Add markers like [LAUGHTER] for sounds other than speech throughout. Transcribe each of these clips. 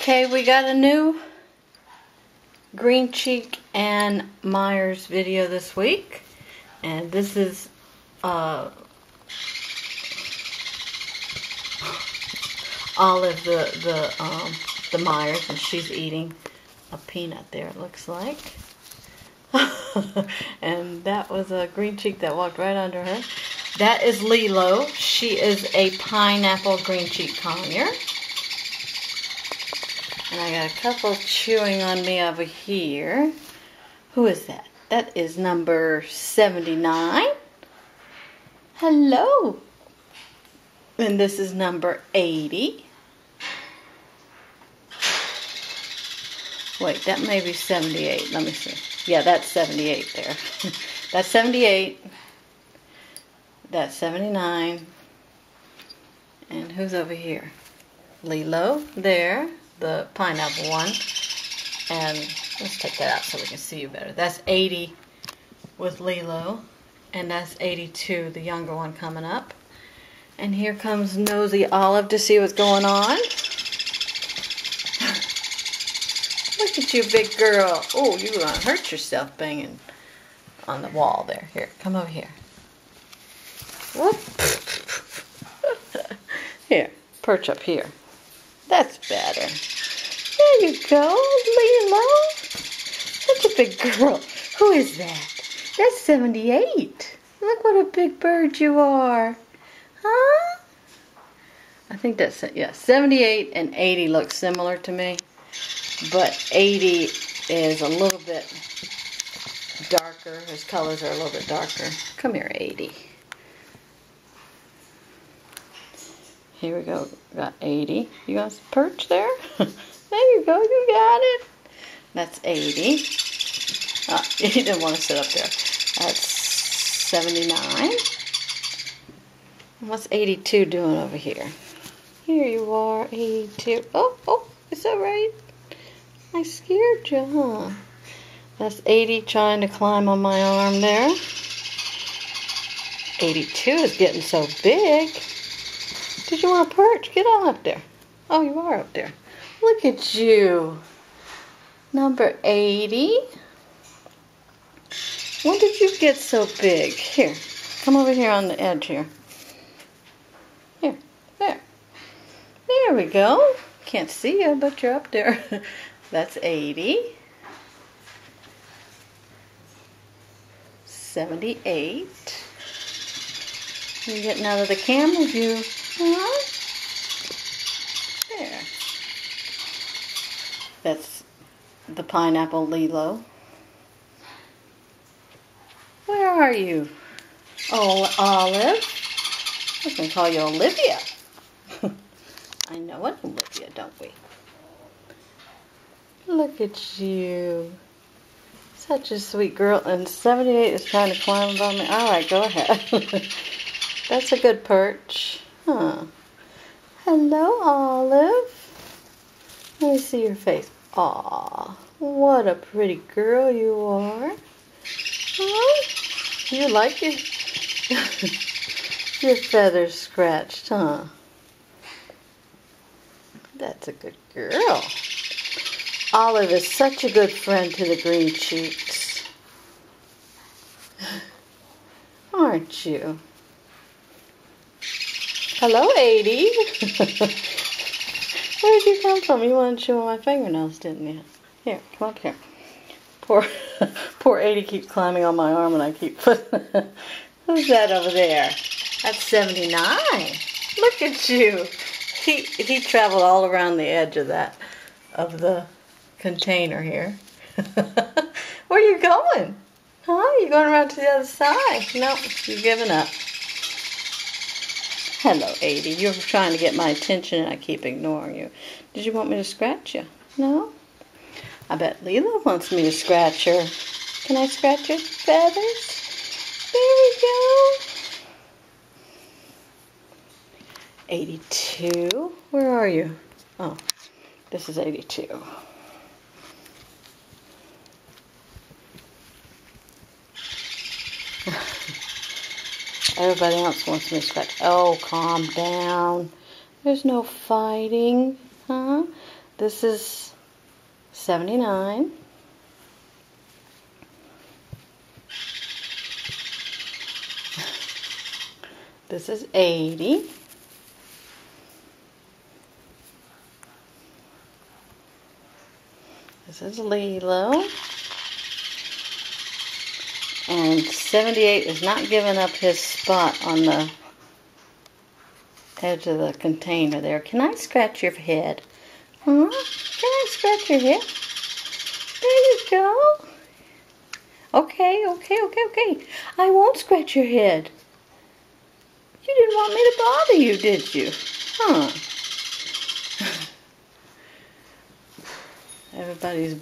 Okay, we got a new Green Cheek and Meyers video this week. And this is uh, Olive, the, the, um, the Meyers, and she's eating a peanut there, it looks like. [LAUGHS] and that was a green cheek that walked right under her. That is Lilo. She is a pineapple green cheek conure. And I got a couple chewing on me over here. Who is that? That is number 79. Hello. And this is number 80. Wait, that may be 78. Let me see. Yeah, that's 78 there. [LAUGHS] that's 78. That's 79. And who's over here? Lilo, there the pineapple one. And let's take that out so we can see you better. That's 80 with Lilo. And that's 82, the younger one coming up. And here comes Nosy Olive to see what's going on. [LAUGHS] Look at you, big girl. Oh, you're going to hurt yourself banging on the wall there. Here, come over here. Whoop. [LAUGHS] here, perch up here. That's better. There you go, Lilo. Such a big girl. Who is that? That's 78. Look what a big bird you are. Huh? I think that's. Yeah, 78 and 80 look similar to me. But 80 is a little bit darker. His colors are a little bit darker. Come here, 80. Here we go. Got 80. You got some perch there? [LAUGHS] there you go. You got it. That's 80. Ah, [LAUGHS] he didn't want to sit up there. That's 79. What's 82 doing over here? Here you are, 82. Oh, oh, is that right? I scared you, huh? That's 80 trying to climb on my arm there. 82 is getting so big. Did you want to perch? Get on up there. Oh, you are up there. Look at you. Number 80. When did you get so big? Here, come over here on the edge here. Here, there. There we go. Can't see you, but you're up there. [LAUGHS] That's 80. 78. You're getting out of the camera view. Huh? There. That's the pineapple Lilo. Where are you? Oh, Olive. I can call you Olivia. [LAUGHS] I know it, Olivia, don't we? Look at you. Such a sweet girl. And 78 is trying to climb above me. All right, go ahead. [LAUGHS] That's a good perch. Huh. Hello, Olive. Let me see your face. Aw, what a pretty girl you are. Huh? You like your, [LAUGHS] your feathers scratched, huh? That's a good girl. Olive is such a good friend to the green cheeks. [LAUGHS] Aren't you? Hello, 80. [LAUGHS] Where did you come from? You wanted to chew on my fingernails, didn't you? Here, come up here. Poor, [LAUGHS] poor 80 keeps climbing on my arm and I keep [LAUGHS] putting... Who's that over there? That's 79. Look at you. He, he traveled all around the edge of that, of the container here. Where are you going? Huh? You going around to the other side? No, you're giving up. Hello, 80. You're trying to get my attention and I keep ignoring you. Did you want me to scratch you? No? I bet Lilo wants me to scratch her. Can I scratch your feathers? There we go. 82. Where are you? Oh, this is 82. Everybody else wants me to scratch. Oh, calm down. There's no fighting, huh? This is 79. This is 80. This is Lilo. And 78 is not giving up his spot on the edge of the container there. Can I scratch your head? Huh? Can I scratch your head? There you go. Okay, okay, okay, okay. I won't scratch your head. You didn't want me to bother you, did you? Huh. [SIGHS] Everybody's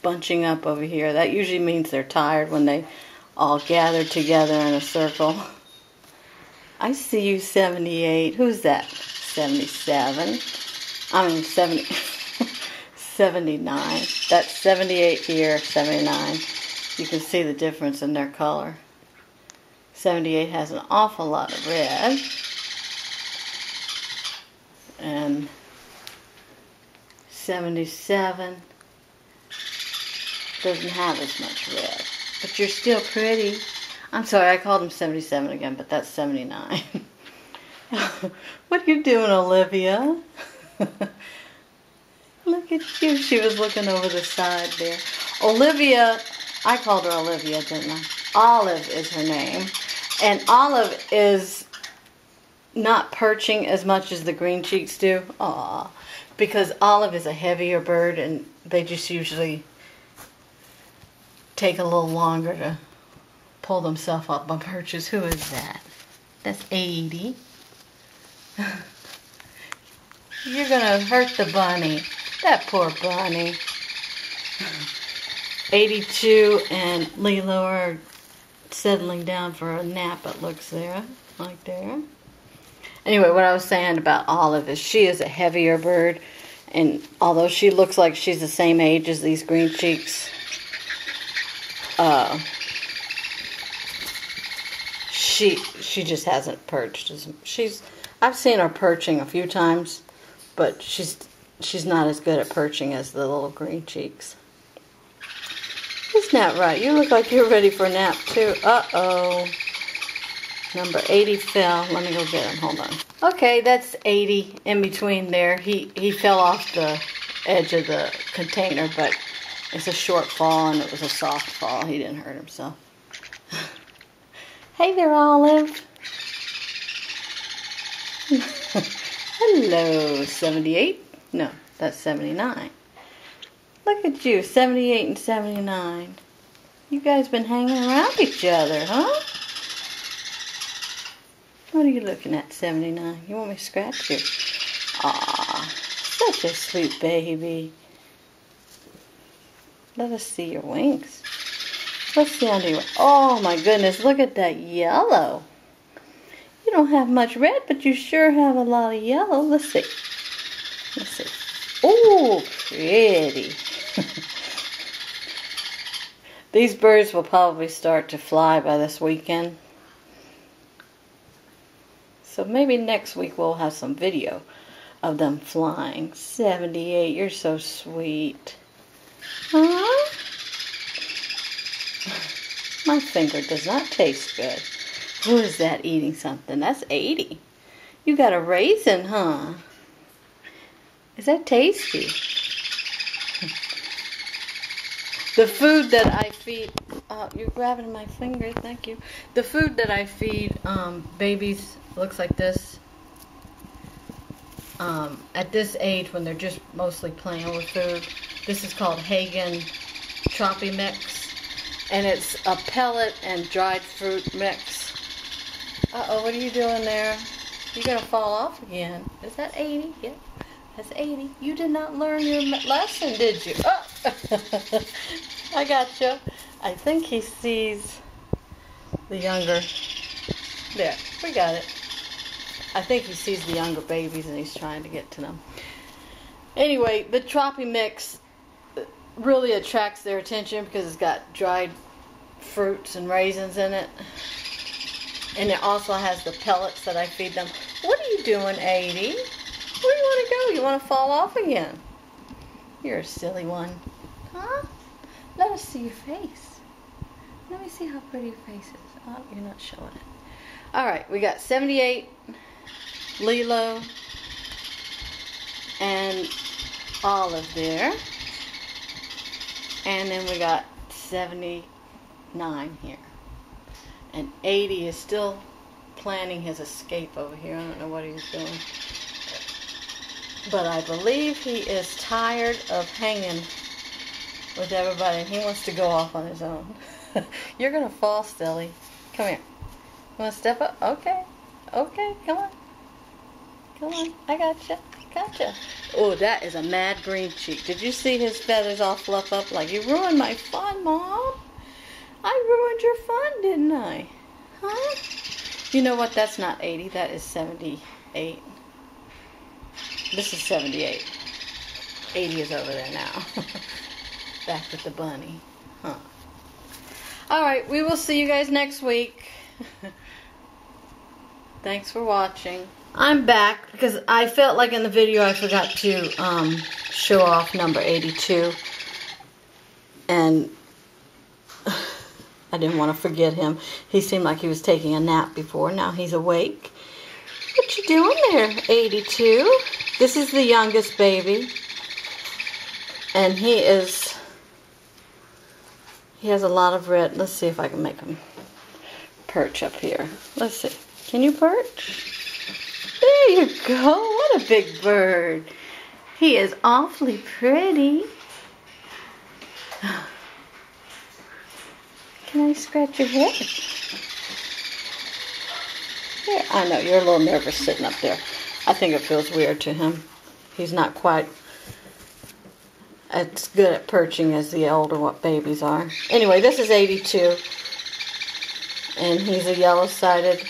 bunching up over here. That usually means they're tired when they all gathered together in a circle. I see you 78. Who's that? 77. I mean 70 [LAUGHS] 79. That's 78 here, 79. You can see the difference in their color. 78 has an awful lot of red. And 77 doesn't have as much red. But you're still pretty. I'm sorry, I called him 77 again, but that's 79. [LAUGHS] what are you doing, Olivia? [LAUGHS] Look at you. She was looking over the side there. Olivia, I called her Olivia, didn't I? Olive is her name. And Olive is not perching as much as the green cheeks do. Aw. Because Olive is a heavier bird and they just usually take a little longer to pull themselves up on perches. Who is that? That's 80. [LAUGHS] You're gonna hurt the bunny. That poor bunny. 82 and Lilo are settling down for a nap, it looks there, like there. Anyway, what I was saying about Olive is she is a heavier bird, and although she looks like she's the same age as these green cheeks, uh, she she just hasn't perched. She's I've seen her perching a few times, but she's she's not as good at perching as the little green cheeks. Isn't that right? You look like you're ready for a nap too. Uh-oh. Number 80 fell. Let me go get him. Hold on. Okay, that's 80 in between there. He, he fell off the edge of the container, but it's a short fall and it was a soft fall. He didn't hurt himself. [LAUGHS] hey there, Olive. [LAUGHS] Hello, 78. No, that's 79. Look at you, 78 and 79. You guys been hanging around each other, huh? What are you looking at, 79? You want me to scratch you? Ah, such a sweet baby. Let us see your wings. Let's see under your Oh my goodness, look at that yellow. You don't have much red, but you sure have a lot of yellow. Let's see. Let's see. Oh, pretty. [LAUGHS] These birds will probably start to fly by this weekend. So maybe next week we'll have some video of them flying. 78, you're so sweet. Huh? My finger does not taste good. Who is that eating something? That's 80. You got a raisin, huh? Is that tasty? [LAUGHS] The food that I feed, uh, you're grabbing my finger, thank you. The food that I feed um, babies looks like this. Um, at this age, when they're just mostly playing with food, this is called Hagen Tropimix. And it's a pellet and dried fruit mix. Uh-oh, what are you doing there? You're going to fall off again. Is that 80? Yep. That's 80. You did not learn your lesson, did you? Oh. [LAUGHS] I got you. I think he sees the younger. There, we got it. I think he sees the younger babies and he's trying to get to them. Anyway, the Tropimix really attracts their attention because it's got dried fruits and raisins in it. And it also has the pellets that I feed them. What are you doing, 80? Where do you want to go? You want to fall off again? You're a silly one. Huh? Let us see your face. Let me see how pretty your face is. Oh, you're not showing it. All right, we got 78 Lilo and Olive there. And then we got 79 here. And 80 is still planning his escape over here. I don't know what he's doing. But I believe he is tired of hanging with everybody and he wants to go off on his own. [LAUGHS] You're going to fall, Stilly. Come here. You want to step up? Okay. Okay, come on. Come on. I gotcha. Gotcha. Oh, that is a mad green cheek. Did you see his feathers all fluff up? Like, you ruined my fun, Mom. I ruined your fun, didn't I? Huh? You know what? That's not 80. That is 78. This is 78. 80 is over there now. [LAUGHS] Back with the bunny. Huh. Alright, we will see you guys next week. [LAUGHS] Thanks for watching. I'm back because I felt like in the video I forgot to um, show off number 82. And [SIGHS] I didn't want to forget him. He seemed like he was taking a nap before. Now he's awake. What you doing there, 82? This is the youngest baby. And he is, he has a lot of red. Let's see if I can make him perch up here. Let's see. Can you perch? There you go. What a big bird. He is awfully pretty. Can I scratch your head? There, I know, you're a little nervous sitting up there. I think it feels weird to him. He's not quite as good at perching as the older what babies are. Anyway, this is 82. And he's a yellow-sided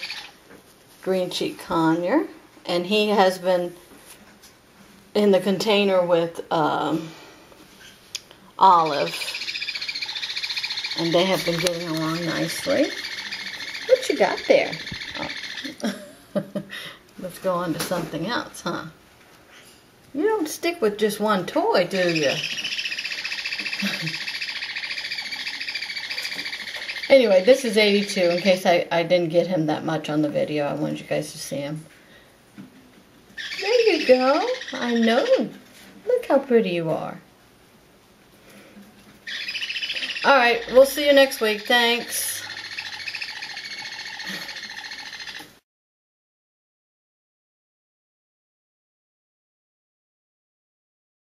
green cheek conure. And he has been in the container with um, Olive. And they have been getting along nicely. What you got there? Oh. [LAUGHS] Let's go on to something else, huh? You don't stick with just one toy, do you? [LAUGHS] anyway, this is 82, in case I, I didn't get him that much on the video. I wanted you guys to see him. There you go. I know. Look how pretty you are. All right, we'll see you next week. Thanks.